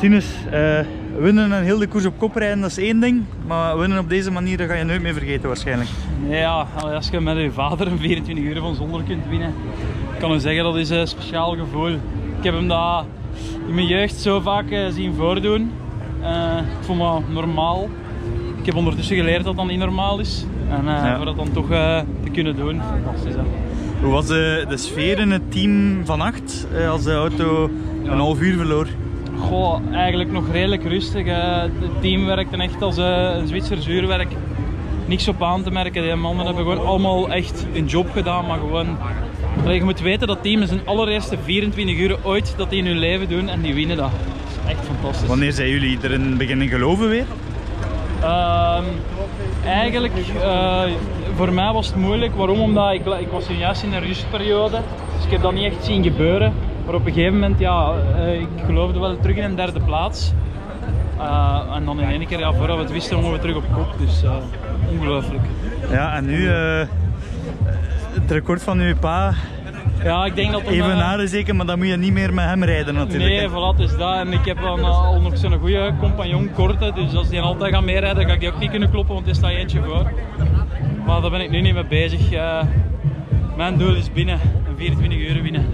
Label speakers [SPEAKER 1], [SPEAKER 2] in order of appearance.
[SPEAKER 1] Sinus, uh, winnen en heel de koers op kop rijden, dat is één ding. Maar winnen op deze manier, dat ga je nooit meer vergeten waarschijnlijk.
[SPEAKER 2] Ja, als je met je vader een 24 uur van zonder kunt winnen, kan ik zeggen dat is een speciaal gevoel. Ik heb hem dat in mijn jeugd zo vaak uh, zien voordoen. Uh, ik vond dat normaal. Ik heb ondertussen geleerd dat dat niet normaal is. En ja. voor dat dan toch te kunnen doen, fantastisch. Hè.
[SPEAKER 1] Hoe was de, de sfeer in het team vannacht als de auto een half uur verloor?
[SPEAKER 2] Goh, eigenlijk nog redelijk rustig. Het team werkte echt als een Zwitser zuurwerk. Niks op aan te merken. Die mannen hebben gewoon allemaal echt een job gedaan, maar gewoon je moet weten dat team is zijn allereerste 24 uur ooit dat die in hun leven doen en die winnen dat. Dat is echt fantastisch.
[SPEAKER 1] Wanneer zijn jullie erin beginnen geloven weer?
[SPEAKER 2] Uh, eigenlijk, uh, voor mij was het moeilijk. Waarom? Omdat ik, ik was juist in een rustperiode. Dus ik heb dat niet echt zien gebeuren. Maar op een gegeven moment, ja, uh, ik geloofde wel terug in een derde plaats. Uh, en dan in één keer, ja, voordat we het wisten, waren we terug op kop. Dus ongelooflijk.
[SPEAKER 1] Ja, en nu het record van uw pa
[SPEAKER 2] ja, ik denk dat
[SPEAKER 1] Even naar zeker, maar dan moet je niet meer met hem rijden natuurlijk.
[SPEAKER 2] Nee, voilà, is dat. En ik heb dan al nog zo'n goede compagnon, Korte. Dus als die altijd gaat meerijden, ga ik die ook niet kunnen kloppen, want er staat eentje voor. Maar daar ben ik nu niet mee bezig. Mijn doel is binnen, een 24 uur winnen.